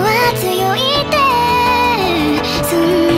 は強いってそんな